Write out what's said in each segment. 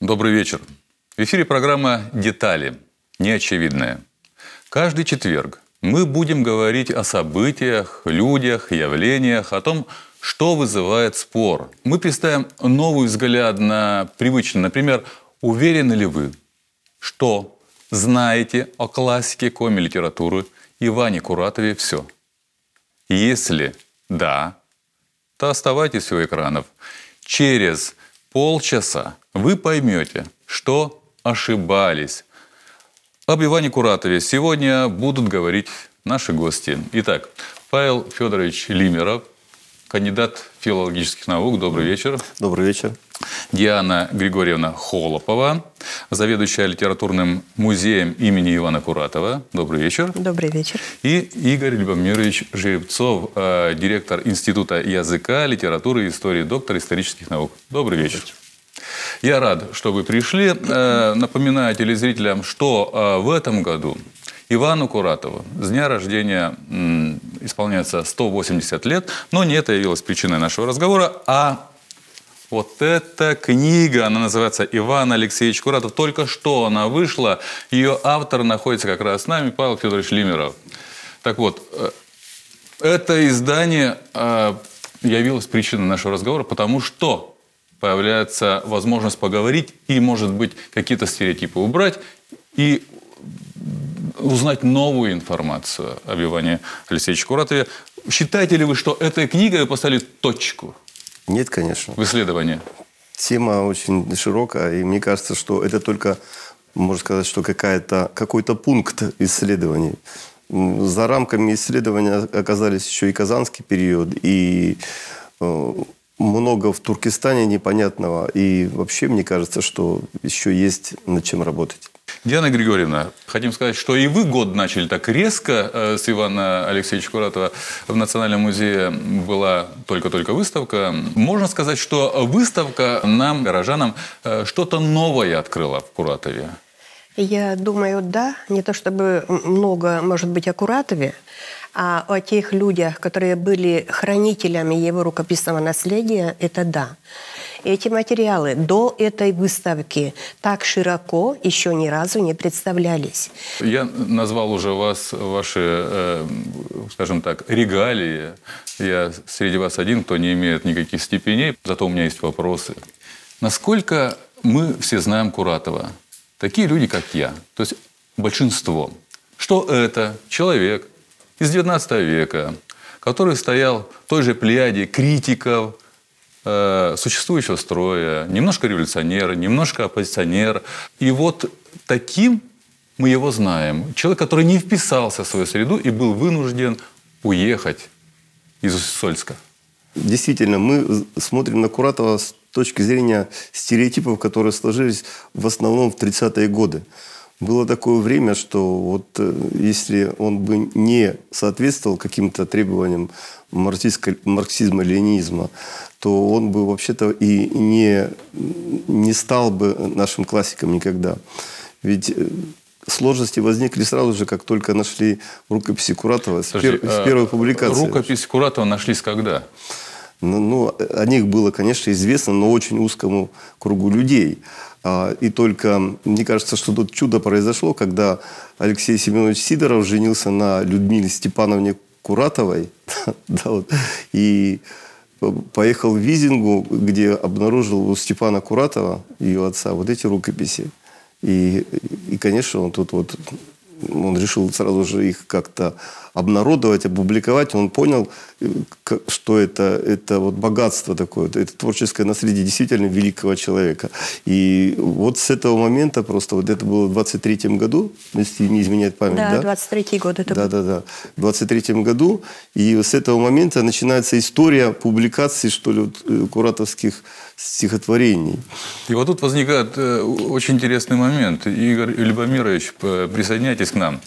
Добрый вечер. В эфире программа «Детали. Неочевидное». Каждый четверг мы будем говорить о событиях, людях, явлениях, о том, что вызывает спор. Мы представим новый взгляд на привычный. Например, уверены ли вы, что знаете о классике коми-литературы Иване Куратове все? Если да, то оставайтесь у экранов. Через полчаса вы поймете, что ошибались. Об Иване Куратове сегодня будут говорить наши гости. Итак, Павел Федорович Лимеров, кандидат филологических наук. Добрый вечер. Добрый вечер. Диана Григорьевна Холопова, заведующая литературным музеем имени Ивана Куратова. Добрый вечер. Добрый вечер. И Игорь Любомирович Жеребцов, э, директор Института языка, литературы и истории, доктор исторических наук. Добрый вечер. Я рад, что вы пришли. Э, напоминаю телезрителям, что э, в этом году Ивану Куратову с дня рождения исполняется 180 лет, но не это явилось причиной нашего разговора, а вот эта книга, она называется «Иван Алексеевич Куратов». Только что она вышла, ее автор находится как раз с нами, Павел Федорович Лимеров. Так вот, э, это издание явилось причиной нашего разговора, потому что появляется возможность поговорить и, может быть, какие-то стереотипы убрать и узнать новую информацию об Иване Алексеевиче Куратове. Считаете ли вы, что этой книгой вы поставили точку? Нет, конечно. В исследовании? Тема очень широкая, и мне кажется, что это только, можно сказать, что какая-то, какой-то пункт исследований. За рамками исследования оказались еще и казанский период, и э, много в Туркестане непонятного. И вообще, мне кажется, что еще есть над чем работать. Диана Григорьевна, хотим сказать, что и вы год начали так резко э, с Ивана Алексеевича Куратова. В Национальном музее была только-только выставка. Можно сказать, что выставка нам, горожанам, э, что-то новое открыла в Куратове? Я думаю, да. Не то чтобы много, может быть, о Куратове, а о тех людях, которые были хранителями его рукописного наследия, это да. Эти материалы до этой выставки так широко еще ни разу не представлялись. Я назвал уже вас, ваши, э, скажем так, регалии. Я среди вас один, кто не имеет никаких степеней, зато у меня есть вопросы. Насколько мы все знаем Куратова? Такие люди, как я, то есть большинство. Что это? Человек из XIX века, который стоял в той же плеяде критиков – Э, существующего строя, немножко революционер, немножко оппозиционер. И вот таким мы его знаем. Человек, который не вписался в свою среду и был вынужден уехать из Усольска. Действительно, мы смотрим на Куратова с точки зрения стереотипов, которые сложились в основном в 30-е годы. Было такое время, что вот э, если он бы не соответствовал каким-то требованиям марксизма-ленинизма, то он бы вообще-то и не, не стал бы нашим классиком никогда. Ведь э, сложности возникли сразу же, как только нашли рукописи Куратова Слушайте, в, пер, в первой а публикации. Рукопись Куратова нашлись когда? Ну, ну, о них было, конечно, известно, но очень узкому кругу людей. А, и только, мне кажется, что тут чудо произошло, когда Алексей Семенович Сидоров женился на Людмиле Степановне Куратовой. да, вот, и поехал в Визингу, где обнаружил у Степана Куратова, ее отца, вот эти рукописи. И, и конечно, он тут вот он решил сразу же их как-то обнародовать, опубликовать. Он понял, э, что это, это вот богатство такое, это творческое наследие действительно великого человека. И вот с этого момента просто, вот это было в 23 году, если не изменяет память, да? Да, 23 год это Да, да, да. В 23 году. И с этого момента начинается история публикации, что ли, вот, э, куратовских стихотворений. И вот тут возникает э, очень интересный момент. Игорь Любомирович, присоединяйтесь к нам.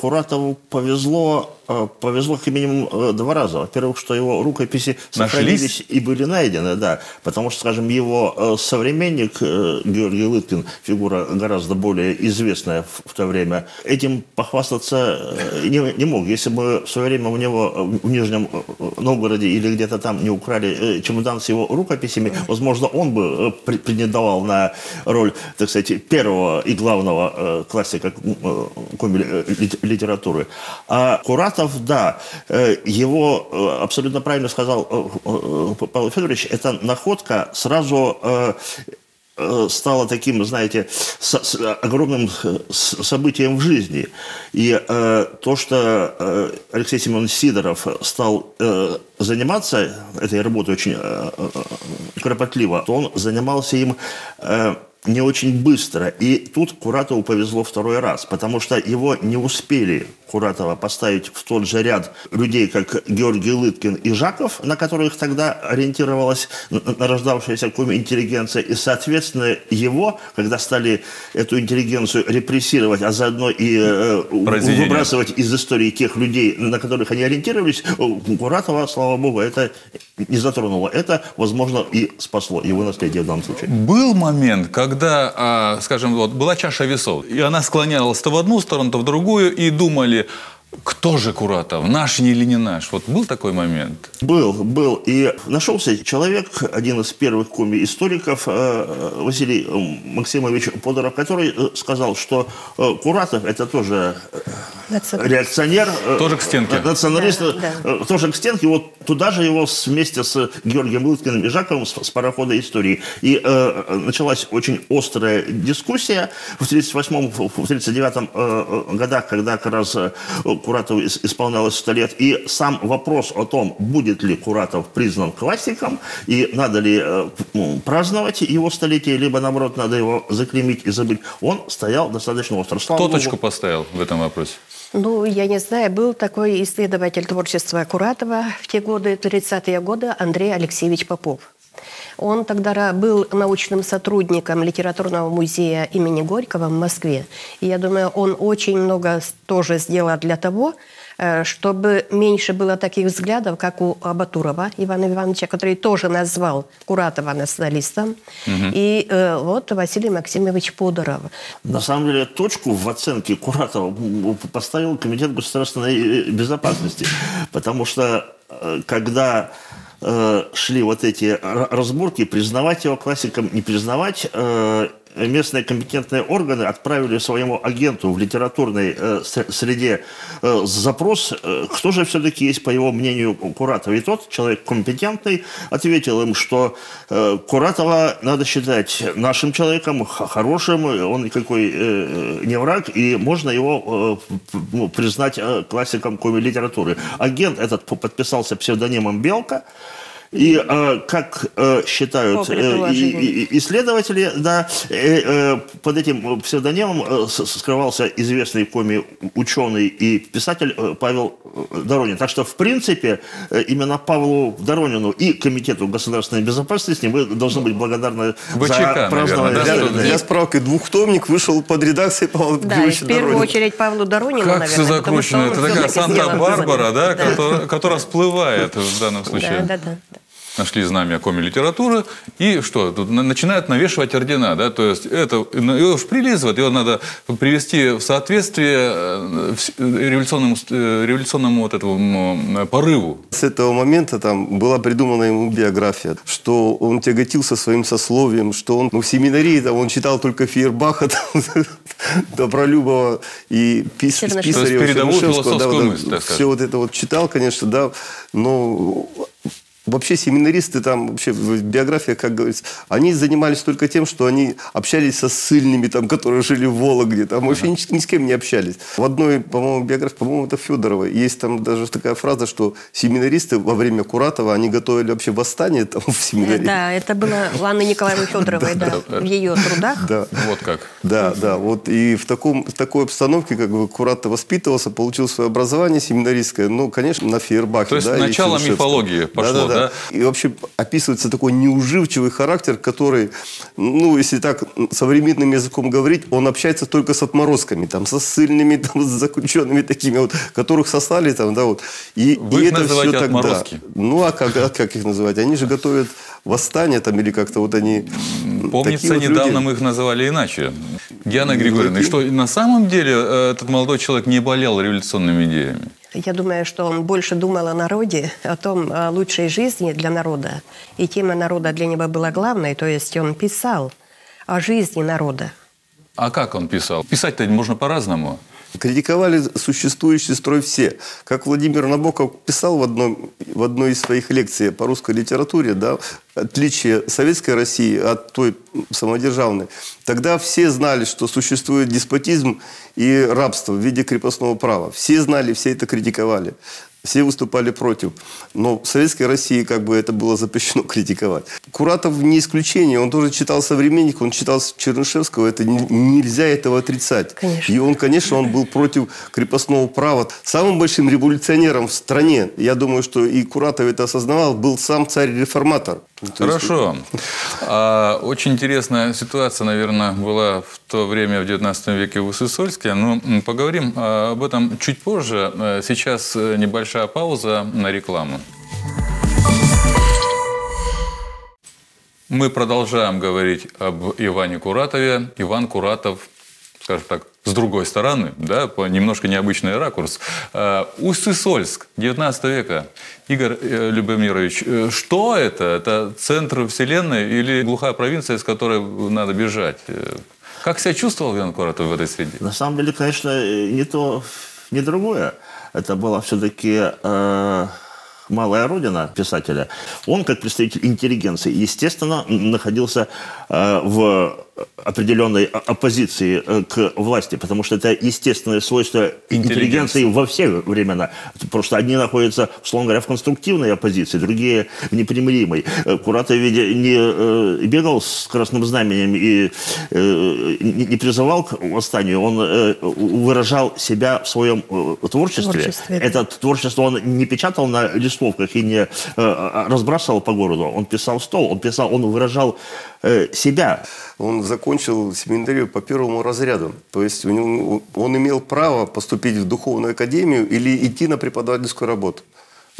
Куратову повезло э, повезло как минимум э, два раза. Во-первых, что его рукописи сохранились Нашлись? и были найдены, да. Потому что, скажем, его э, современник э, Георгий Лыткин, фигура гораздо более известная в, в то время, этим похвастаться э, не, не мог. Если бы в свое время у него э, в Нижнем э, Новгороде или где-то там не украли э, чемодан с его рукописями, возможно, он бы э, пр- претендовал на роль, так сказать, первого и главного э, классика э, э, литературы. А Куратов, да, э, его э, абсолютно правильно сказал э, Павел Федорович, это находка сразу стало таким, знаете, огромным событием в жизни. И то, что Алексей Семенович Сидоров стал э, заниматься этой работой очень кропотливо, то он занимался им не очень быстро. И тут Куратову повезло второй раз, потому что его не успели Куратова поставить в тот же ряд людей, как Георгий Лыткин и Жаков, на которых тогда ориентировалась нарождавшаяся интеллигенция. И, соответственно, его, когда стали эту интеллигенцию репрессировать, а заодно и э, выбрасывать из истории тех людей, на которых они ориентировались, Куратова, слава богу, это не затронуло. Это, возможно, и спасло его наследие в данном случае. Был момент, когда, а, скажем, вот была чаша весов, и она склонялась то в одну сторону, то в другую, и думали, кто же Куратов, наш или не наш? Вот был такой момент? Был, был. И нашелся человек, один из первых коми-историков, э, Василий э, Максимович Подоров, который э, сказал, что Куратов это тоже. Реакционер. э, Тоже к стенке. э, Националист. Да, да. э, Тоже к стенке. Вот туда же его вместе с Георгием Лыткиным и Жаковым с, с парохода истории. И э, началась очень острая дискуссия в 38-м, в 39-м э, э, годах, когда как раз э, Куратову ис- исполнялось 100 лет. И сам вопрос о том, будет ли Куратов признан классиком, и надо ли э, ну, праздновать его столетие, либо, наоборот, надо его заклеймить и забыть, он стоял достаточно остро. Слава Кто богу. точку поставил в этом вопросе? Ну, я не знаю, был такой исследователь творчества Куратова в те годы, 30-е годы, Андрей Алексеевич Попов. Он тогда был научным сотрудником литературного музея имени Горького в Москве. И я думаю, он очень много тоже сделал для того, чтобы меньше было таких взглядов, как у Абатурова Ивана Ивановича, который тоже назвал Куратова националистом, и э, вот Василий Максимович Подоров. На самом деле точку в оценке Куратова поставил Комитет государственной э, безопасности. Потому что э, когда э, шли вот эти разборки, признавать его классиком, не признавать, э, местные компетентные органы отправили своему агенту в литературной э, среде э, запрос, э, кто же все-таки есть, по его мнению, Куратов. И тот, человек компетентный, ответил им, что э, Куратова надо считать нашим человеком, хорошим, он никакой э, не враг, и можно его э, ну, признать э, классиком коми-литературы. Агент этот подписался псевдонимом «Белка», и э, как э, считают э, исследователи, да, под этим псевдонимом скрывался известный коми ученый и писатель Павел Доронин. Так что, в принципе, именно Павлу Доронину и Комитету государственной безопасности мы должны быть благодарны ВЧК, за празднование. да, Да, да, Для справки, двухтомник вышел под редакцией Павла Да, и Георгиевича в первую Доронина. очередь Павлу Доронину, Как наверное. все потому что закручено. Это такая Санта-Барбара, да, выводы. которая, которая всплывает в данном Да, случае. да, да. да. Нашли знамя коми-литературы. И что? Тут на- начинают навешивать ордена. Да? То есть это ну, его ж прилизывают, его надо привести в соответствие э, вс- революционному, э, революционному вот этому порыву. С этого момента там была придумана ему биография, что он тяготился своим сословием, что он ну, в семинарии там, он читал только Фейербаха, там, Добролюбова и Пис, Чернышевского. Писарева, То есть передовую Чернышевского, философскую мысль, Все вот это вот читал, конечно, да, но Вообще семинаристы там, вообще в биографиях, как говорится, они занимались только тем, что они общались со ссыльными, там, которые жили в Вологде, там вообще ни, ни с кем не общались. В одной, по-моему, биографии, по-моему, это Федорова, есть там даже такая фраза, что семинаристы во время Куратова, они готовили вообще восстание там в семинаре. Да, это было у Анны Николаевны Федоровой, да, в ее трудах. Да. Вот как. Да, да, вот и в, таком, в такой обстановке, как бы Куратов воспитывался, получил свое образование семинаристское, ну, конечно, на Фейербахе. То есть начало мифологии пошло, да? Да? И вообще описывается такой неуживчивый характер, который, ну, если так современным языком говорить, он общается только с отморозками, там, со ссыльными, там, с заключенными такими вот, которых сослали там, да, вот. И, Вы и это все тогда. Ну, а как, а как их называть? Они же готовят восстание там или как-то вот они... Помнится, такие вот недавно люди. мы их называли иначе. Диана Григорьевна, и что на самом деле э, этот молодой человек не болел революционными идеями? Я думаю, что он больше думал о народе, о том, о лучшей жизни для народа. И тема народа для него была главной, то есть он писал о жизни народа. А как он писал? Писать-то можно по-разному. Критиковали существующий строй все. Как Владимир Набоков писал в, одном, в одной из своих лекций по русской литературе, да, отличие советской России от той самодержавной. Тогда все знали, что существует деспотизм и рабство в виде крепостного права. Все знали, все это критиковали. Все выступали против. Но в Советской России как бы это было запрещено критиковать. Куратов не исключение. Он тоже читал современник, он читал Чернышевского. Это не- нельзя этого отрицать. Конечно. И он, конечно, он был против крепостного права. Самым большим революционером в стране, я думаю, что и Куратов это осознавал, был сам царь-реформатор. То есть- Хорошо. А, очень интересная ситуация, наверное, была в то время, в 19 веке в Уссысольске. Но м, поговорим а, об этом чуть позже. Э, Сейчас э, небольшая пауза на рекламу. Мы продолжаем говорить об Иване Куратове. Иван Куратов, скажем так, с другой стороны, да, по немножко необычный ракурс. Э, Усть-Сысольск, 19 века. Игорь Любомирович, что это? Это центр вселенной или глухая провинция, из которой надо бежать? Как себя чувствовал Куратов в этой среде? На самом деле, конечно, э, не то, не другое. Это была все-таки э, малая родина писателя. Он, как представитель интеллигенции, естественно, находился э, в определенной оппозиции э, к власти, потому что это естественное свойство интеллигенции во все времена. Просто одни находятся, условно говоря, в конструктивной оппозиции, другие в непримиримой. Э, Куратов ведь не бегал с красным знаменем и не призывал к восстанию, он выражал себя в своем творчестве. Творчестве. Это творчество он не печатал на листовках и не э, разбрасывал по городу. Он писал стол, он писал, он выражал э, себя. Он закончил семинарию по первому разряду. То есть у него, он имел право поступить в духовную академию или идти на преподавательскую работу.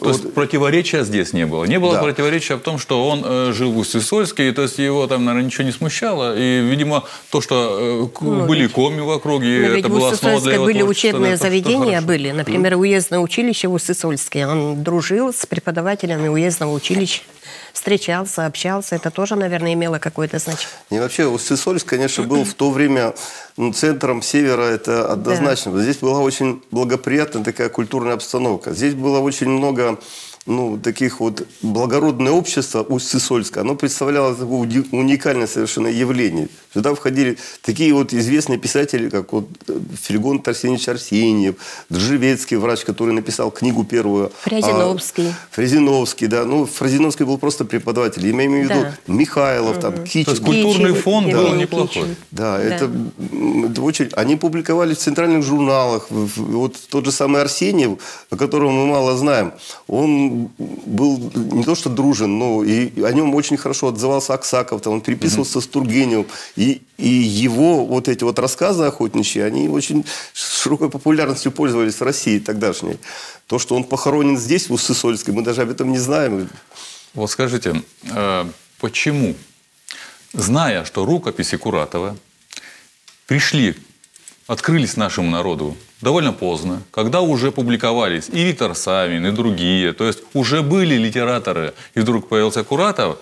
То есть противоречия здесь не было. Не было Да. противоречия в том, что он э, жил в Усть-Сысольске, то есть его там, наверное, ничего не смущало. И, видимо, то, что э, Ну, были ведь- коми в округе, Но это в была основа для его были учебные это заведения, были. Например, уездное училище в Уссысольске. Он дружил с преподавателями уездного училища, встречался, общался. Это тоже, наверное, имело какое-то значение. И вообще Усть-Сысольск, конечно, был в то время ну, центром севера, это однозначно. Здесь была очень благоприятная такая культурная обстановка. Здесь было очень много ну, таких вот благородное общество Усть-Сысольска, оно представляло такое уникальное совершенно явление. Сюда входили такие вот известные писатели, как вот э, Филигон Тарсеневич Арсеньев, Джевецкий врач, который написал книгу первую. Фрязиновский. А, Фрязиновский, да. Ну, Фрязиновский был просто преподаватель. Я имею в виду Да. Михайлов, там, Кич. То есть культурный Кичи, фон был Евгений неплохой. Кичи. Да, Это, это очень... Они публиковались в центральных журналах. Вот тот же самый Арсеньев, о котором мы мало знаем, он был не то что дружен, но и о нем очень хорошо отзывался Аксаков, там, он переписывался с Тургеневым. И, и его вот эти вот рассказы охотничьи, они очень широкой популярностью пользовались в России тогдашней. То, что он похоронен здесь, в Уссысольске, мы даже об этом не знаем. Вот скажите, э, почему, зная, что рукописи Куратова пришли, открылись нашему народу довольно поздно, когда уже публиковались и Виктор Савин, и другие, то есть уже были литераторы, и вдруг появился Куратов,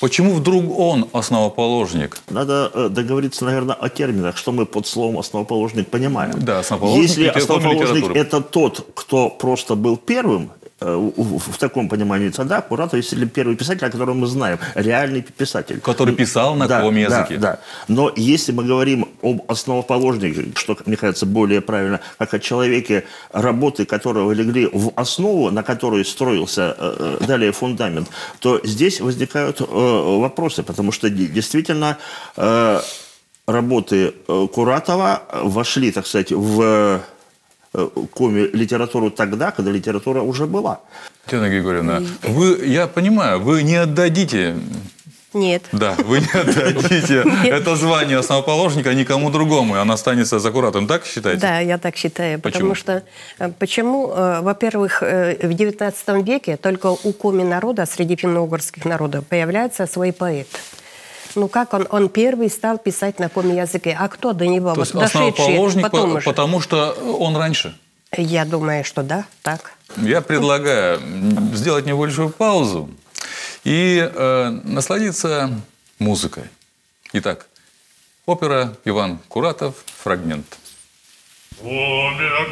почему вдруг он основоположник? Надо э, договориться, наверное, о терминах, что мы под словом основоположник понимаем. Да, основоположник Если основоположник это тот, кто просто был первым, в, в- таком понимании, тогда Куратов, если первый писатель, о котором мы знаем, реальный писатель. Который писал на да, каком да, языке? Да, Но если мы говорим об основоположнике, что, мне кажется, более правильно, как о человеке, работы которого легли в основу, на которой строился э, э, далее фундамент, то здесь возникают э, вопросы, потому что де- действительно э, работы э, Куратова вошли, так сказать, в э, коми-литературу тогда, когда литература уже была. Татьяна Григорьевна, вы, я понимаю, вы не отдадите Нет. Да, вы не отдадите это звание основоположника никому другому, и оно останется за куратом. Так считаете? Да, я так считаю. Почему? Потому что, э, почему, э, во-первых, э, в XIX веке только у коми народа, среди финно-угорских народов, появляется свой поэт. Ну как он, он первый стал писать на коми языке, а кто до него? То есть вот дошедшие основоположник, потом по- потому что он раньше. Я думаю, что да, так. Я предлагаю сделать небольшую паузу и э, насладиться музыкой. Итак, опера Иван Куратов, фрагмент. Человек,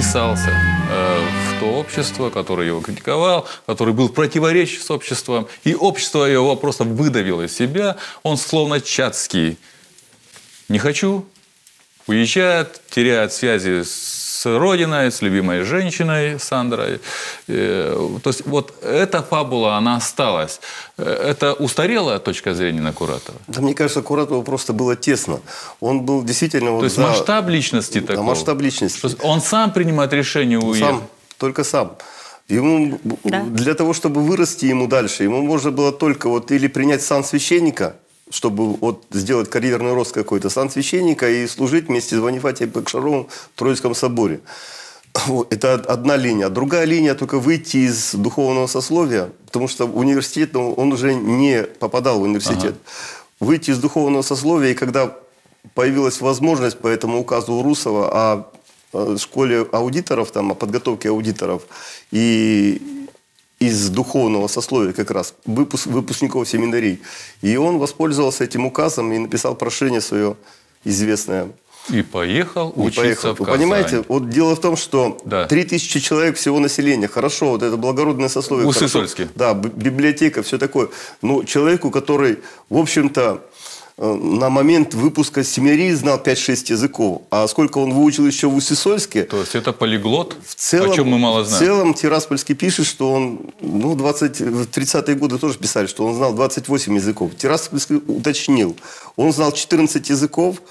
вписался э, в то общество, которое его критиковал, который был противоречив с обществом, и общество его просто выдавило из себя, он словно Чацкий. Не хочу, уезжает, теряет связи с родиной, с любимой женщиной Сандрой. Э, То есть вот эта фабула, она осталась. Э, Это устарелая точка зрения на Куратова? Да мне кажется, Куратову просто было тесно. Он был действительно... вот То есть за- масштаб личности Да, такого? масштаб личности. Он сам принимает решение уехать? Сам, только сам. Ему Да. для того, чтобы вырасти ему дальше, ему можно было только вот или принять сан священника, чтобы вот сделать карьерный рост какой-то, сан священника и служить вместе с Ванифатием Бекшаровым в Троицком соборе. Вот, Это одна линия. Другая линия только выйти из духовного сословия, потому что университет ну, он уже не попадал в университет. Выйти из духовного сословия, и когда появилась возможность по этому указу Русова о э, школе аудиторов, там, о подготовке аудиторов, и из духовного сословия как раз, выпуск, выпускников семинарий. И он воспользовался этим указом и написал прошение свое известное. И поехал И учиться поехал. в Вы Казань. понимаете, вот дело в том, что Да. 3000 человек всего населения, хорошо, вот это благородное сословие. Уссурийске. Да, библиотека, все такое. Но человеку, который, в общем-то, на момент выпуска семинарии знал 5-6 языков, а сколько он выучил еще в Усисольске, То есть это полиглот, в целом, о чем мы мало В знаем. целом Тираспольский пишет, что он, ну, 20, в 30-е годы тоже писали, что он знал 28 языков. Тираспольский уточнил. Он знал 14 языков,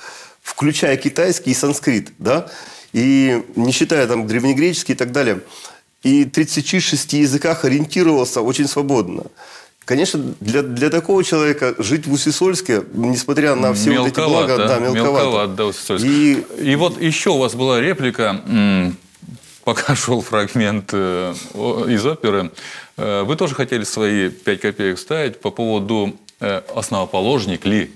включая китайский и санскрит, да, и не считая там древнегреческий и так далее. И в 36 языках ориентировался очень свободно. Конечно, для, для такого человека жить в Усисольске, несмотря на все вот эти Мелковато, блага, да, мелковато. мелковато, да. И И вот еще у вас была реплика, пока шел фрагмент э, из оперы. Э, Вы тоже хотели свои пять копеек вставить по поводу э, основоположник ли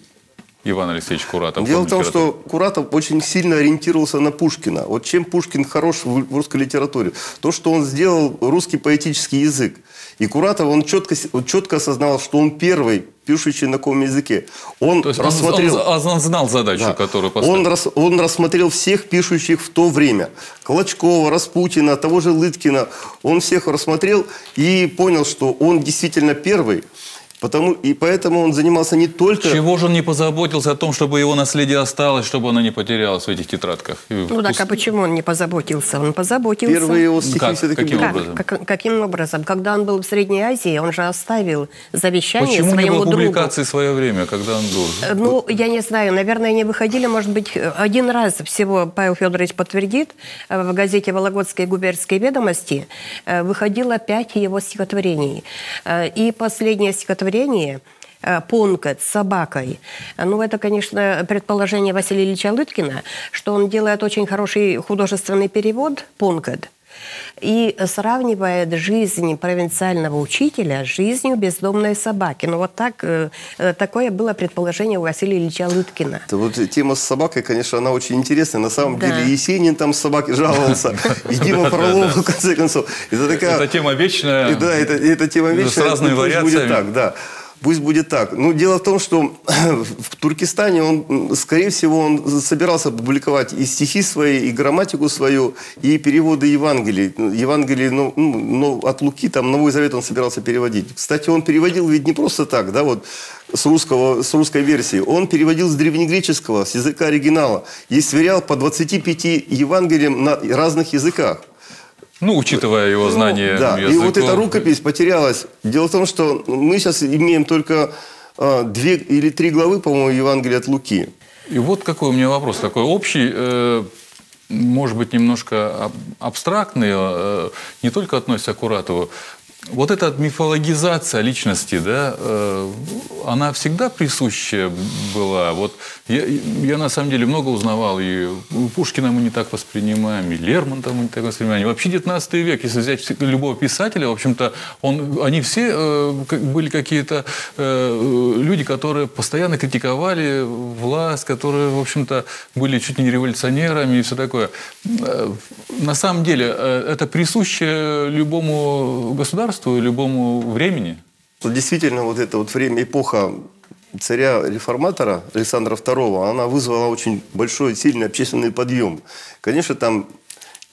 Иван Алексеевич Куратов? Дело в том, литературы? что Куратов очень сильно ориентировался на Пушкина. Вот чем Пушкин хорош в русской литературе? То, что он сделал русский поэтический язык. И Куратов, он четко, он четко осознал, что он первый, пишущий на каком языке. Он То есть он, рассмотрел... он- он знал задачу, Да. которую поставил. он, рас- он рассмотрел всех пишущих в то время. Клочкова, Распутина, того же Лыткина. Он всех рассмотрел и понял, что он действительно первый. Потому, и поэтому он занимался не только... Чего же он не позаботился о том, чтобы его наследие осталось, чтобы оно не потерялось в этих тетрадках? Ну так, а пусть- почему он не позаботился? Он позаботился. Первые его стихи как? все-таки Каким были. образом? Как, как- каким образом? Когда он был в Средней Азии, он же оставил завещание Почему не своему было другу. публикации в свое время, когда он был? Э, Ну, я не знаю, наверное, они выходили, может быть, один раз всего, Павел Федорович подтвердит, э, в газете «Вологодские губернские ведомости» э, выходило пять его стихотворений. И последнее стихотворение э, «Понкет» с собакой. Ну, это, конечно, предположение Василия Ильича Лыткина, что он делает очень хороший художественный перевод «Понкет», и сравнивает жизнь провинциального учителя с жизнью бездомной собаки. Ну вот так, э, такое было предположение у Василия Ильича Лыткина. Это вот тема с собакой, конечно, она очень интересная. На самом Да. деле Есенин там с собакой жаловался, и Дима Фролов, в конце концов. Это такая... Это тема вечная. Да, это, это тема С вечная. разными Ну, пусть будет вариациями. так, да. Пусть будет так. Ну, дело в том, что в Туркестане он, скорее всего, он собирался публиковать и стихи свои, и грамматику свою, и переводы Евангелий. Евангелий, ну, ну, ну, от Луки, там, Новый Завет он собирался переводить. Кстати, он переводил ведь не просто так, да, вот, с, русского, с русской версии. Он переводил с древнегреческого, с языка оригинала. И сверял по 25 Евангелиям на разных языках. Ну, учитывая его знание Ну, Да, и вот эта рукопись потерялась. Дело в том, что мы сейчас имеем только а, две или три главы, по-моему, Евангелия от Луки. И вот какой у меня вопрос, такой общий, э, может быть, немножко аб- абстрактный, э, не только относится к Куратову. Вот эта мифологизация личности, да, э, она всегда присуща была. Вот я, я на самом деле много узнавал, и Пушкина мы не так воспринимаем, и Лермонтова мы не так воспринимаем. И вообще 19 век, если взять любого писателя, в общем-то, он, они все э, были какие-то э, люди, которые постоянно критиковали власть, которые, в общем-то, были чуть не революционерами и все такое. На самом деле, это присуще любому государству, любому времени. Действительно, вот это вот время, эпоха царя-реформатора Александра II, она вызвала очень большой, сильный общественный подъем. Конечно, там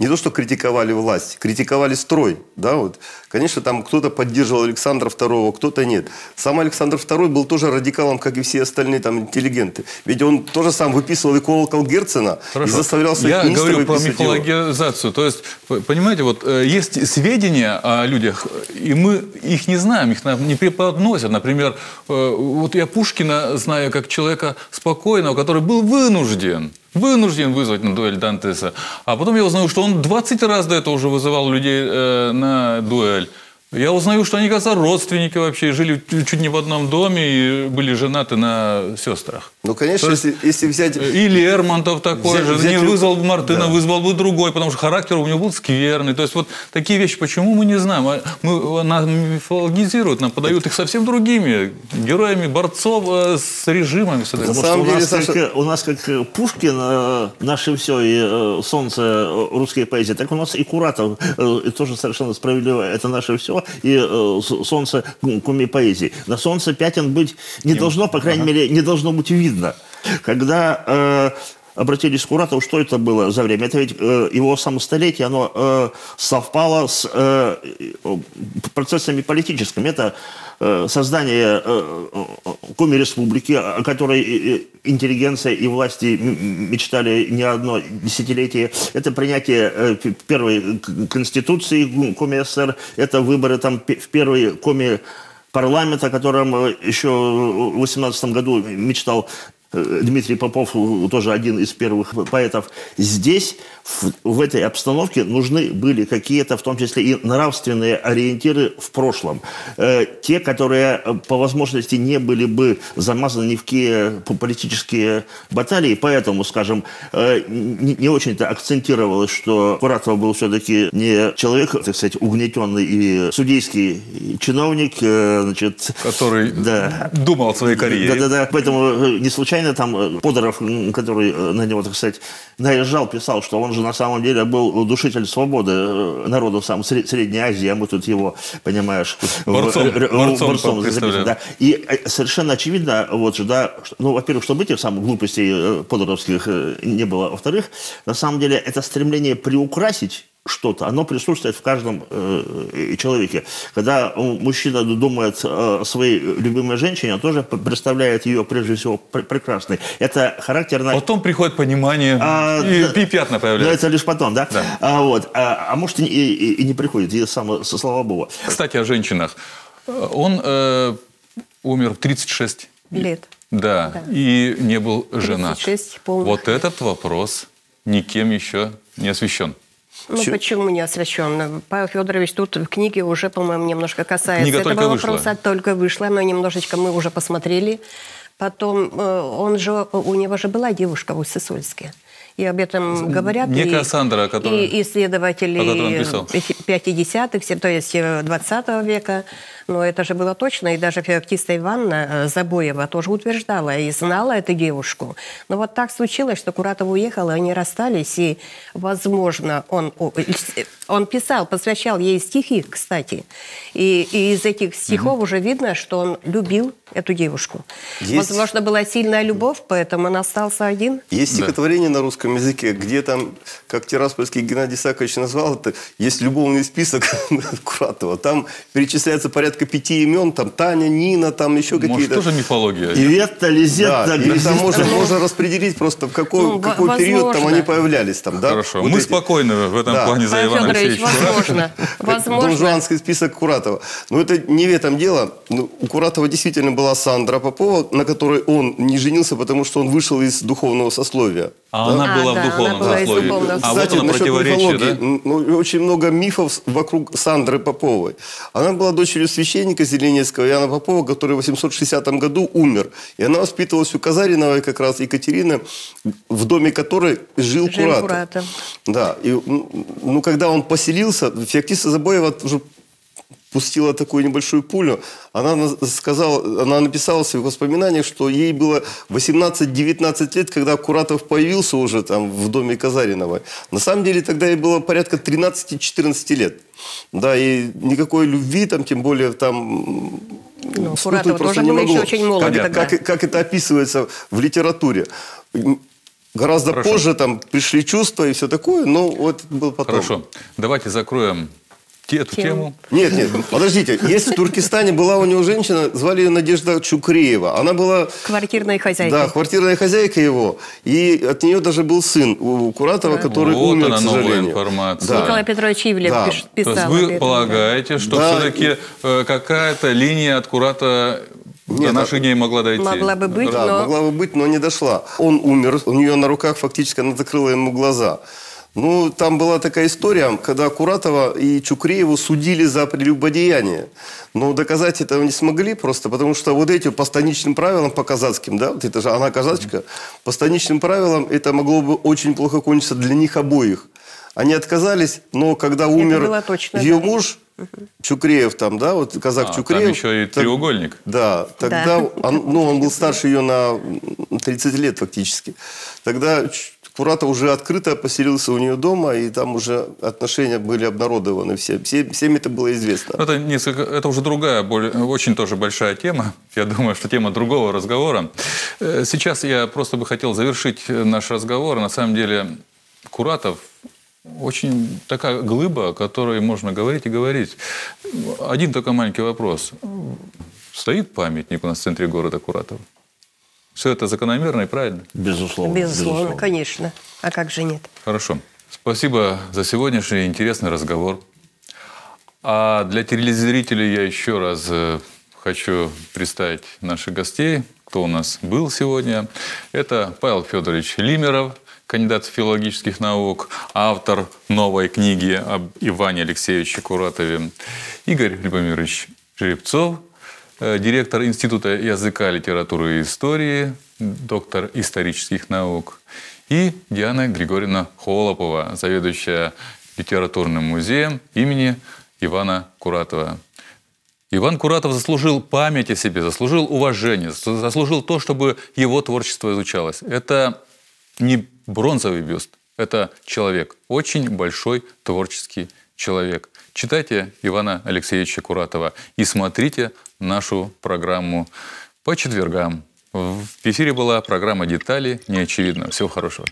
не то, что критиковали власть, критиковали строй. Да, вот. Конечно, там кто-то поддерживал Александра II, кто-то нет. Сам Александр II был тоже радикалом, как и все остальные там интеллигенты. Ведь он тоже сам выписывал и колокол Герцена, и заставлял своих Я министров говорю про выписывать его. мифологизацию. То есть, понимаете, вот э, есть сведения о людях, и мы их не знаем, их нам не преподносят. Например, э, вот я Пушкина знаю как человека спокойного, который был вынужден вынужден вызвать на дуэль Дантеса. А потом я узнаю, что он 20 раз до этого уже вызывал людей э, на дуэль. Я узнаю, что они, кажется, родственники вообще, жили чуть не в одном доме и были женаты на сестрах. Ну, конечно, То есть- если, если взять... И Лермонтов такой Взять- же. взять не вызвал бы Мартына, Да. вызвал бы другой, потому что характер у него был скверный. То есть вот такие вещи, почему мы не знаем? А Мы, нас мифологизируют, нам подают их совсем другими героями борцов э, с режимами. с Потому самом что у, деле, нас Саша- как, у нас как Пушкин, э, наше все и э, солнце русской поэзии, так у нас и Куратов, и тоже совершенно справедливо, это наше все, и э, солнце ку- куми поэзии. На солнце пятен быть не должно, по крайней мере, не должно быть видно. Когда э, обратились к Куратову, что это было за время? Это ведь э, его самостолетие, оно э, совпало с э, э, процессами политическими. Это создание э, э, коми-республики, о которой э, э, интеллигенция и власти мечтали не одно десятилетие. Это принятие э, первой конституции коми-СССР, это выборы там в первый коми парламент, о котором э, еще в 18 году мечтал э, Дмитрий Попов, э, тоже один из первых поэтов. Здесь, в, в этой обстановке, нужны были какие-то, в том числе и нравственные ориентиры в прошлом. Э, те, которые э, по возможности не были бы замазаны ни в какие по- политические баталии. Поэтому, скажем, э, не, не очень-то акцентировалось, что Куратов был все-таки не человек, так сказать, угнетенный и судейский чиновник, э, значит, Который да. думал о своей карьере. Да-да-да, поэтому э, не случайно там э, Подоров, который э, на него, так сказать, наезжал, писал, что он же на самом деле был душитель свободы э, народов сам Сре- Средней Азии, а мы тут его, понимаешь, в- Борцом- р- борцом представляем. да. И совершенно очевидно, вот же, да, ну, во-первых, чтобы этих самых глупостей подоровских не было, во-вторых, на самом деле это стремление приукрасить что-то, оно присутствует в каждом э, человеке. Когда э, мужчина думает о своей любимой женщине, он тоже представляет ее прежде всего пр- прекрасной. Это характерно... Потом приходит понимание, А, и, да. и пятна Но появляются. это лишь потом, да? Да. А, вот. а, а может и, и- и не приходит, и само, слава богу. Кстати, о женщинах. Э, Он э, умер в 36 Лет. Да, Да. и не был женат. 36 полных Вот этот вопрос никем еще не освещен. Ну, Чё- почему не освещен? Павел Федорович тут в книге уже, по-моему, немножко касается Книга этого только вышла. вопроса. Только вышла, но немножечко мы уже посмотрели. Потом, э, он же, у него же была девушка в Сысольске. И об этом говорят некая и, Сандра, которая- и исследователи о которой он писал. 50-х, то есть э, 20 века. Но это же было точно. И даже Феоктиста Ивановна э, Забоева тоже утверждала и знала эту девушку. Но вот так случилось, что Куратов уехал, и они расстались. И, возможно, он, о, э, он писал, посвящал ей стихи, кстати. И, и из этих стихов уже видно, что он любил эту девушку. Есть- Возможно, была сильная любовь, поэтому он остался один. Есть стихотворение на русском языке, где там, как Тираспольский Геннадий Сакович назвал это, есть любовный список Куратова. Там перечисляется порядка пяти имен, там Таня, Нина, там еще Может, какие-то. тоже мифология? Иветта, Лизетта, Да, и там можно, можно распределить просто в какой, Ну, какой во- период там возможно. они появлялись. Там, да? Хорошо. Вот Мы эти. спокойны в этом Да. плане за Павел Ивана Алексеевича. возможно. Возможно. Донжуанский список Куратова. Но это не в этом дело. Ну, у Куратова действительно была Сандра Попова, на которой он не женился, потому что он вышел из духовного сословия. А она А, была да, в духовном она была сословии. духовного А вот Кстати, оно насчет противоречие, мифологии. да? Ну, очень много мифов вокруг Сандры Поповой. Она была дочерью священника Зеленецкого Яна Попова, который в 860 году умер. И она воспитывалась у Казариновой, как раз Екатерины, в доме которой жил, Жил Куратов. Куратов. Да. И, м, ну, когда он поселился, Феоктиса Забоева уже пустила такую небольшую пулю. Она на- сказала, она написала в своих воспоминаниях, что ей было 18-19 лет, когда Куратов появился уже там в доме Казариновой. На самом деле тогда ей было порядка 13-14 лет. Да, и никакой любви там, тем более там... Ну, Куратова тоже не было еще могло. очень молодо как, тогда. как- как это описывается в литературе. Гораздо Хорошо. позже там пришли чувства и все такое, но вот был потом. Хорошо. Давайте закроем эту Тему. тему. Нет, нет, подождите. Есть в Туркестане была у него женщина, звали ее Надежда Чукреева. Она была Квартирной хозяйкой. да, квартирная хозяйка его, и от нее даже был сын у Куратова, который Вот умер, она, к новая сожалению. информация. Да. Николай Петрович Ивлев Да. пиш- То писал. есть вы этом, полагаете, что Да. все-таки какая-то линия от Курата до Нет, наших а- дней могла дойти? Могла бы быть, Да, но... могла бы быть, но не дошла. Он умер, у нее на руках фактически она закрыла ему глаза. Ну, там была такая история, когда Куратова и Чукрееву судили за прелюбодеяние. Но доказать этого не смогли просто, потому что вот эти по станичным правилам, по казацким, да, вот это же она казачка, по станичным правилам это могло бы очень плохо кончиться для них обоих. Они отказались, но когда умер точно, ее да. муж, Чукреев там, да, вот казак А, Чукреев. там еще и так- треугольник. да, тогда он, ну, он был старше ее на 30 лет фактически. Тогда Курата уже открыто поселился у нее дома, и там уже отношения были обнародованы все. Всем, всем это было известно. Это, несколько, это уже другая, более, очень тоже большая тема. Я думаю, что тема другого разговора. Э, Сейчас я просто бы хотел завершить наш разговор. На самом деле, Куратов очень такая глыба, о которой можно говорить и говорить. Один только маленький вопрос. Стоит памятник у нас в центре города Куратова? Все это закономерно и правильно? Безусловно. Безусловно, конечно. А как же нет? Хорошо. Спасибо за сегодняшний интересный разговор. А для телезрителей я еще раз э, хочу представить наших гостей, кто у нас был сегодня. Это Павел Федорович Лимеров, кандидат филологических наук, автор новой книги об Иване Алексеевиче Куратове. Игорь Любомирович Жеребцов, директор Института языка, литературы и истории, доктор исторических наук. И Диана Григорьевна Холопова, заведующая литературным музеем имени Ивана Куратова. Иван Куратов заслужил память о себе, заслужил уважение, заслужил то, чтобы его творчество изучалось. Это не бронзовый бюст, это человек, очень большой творческий человек. Читайте Ивана Алексеевича Куратова и смотрите нашу программу по четвергам. В эфире была программа «Детали неочевидно». Всего хорошего.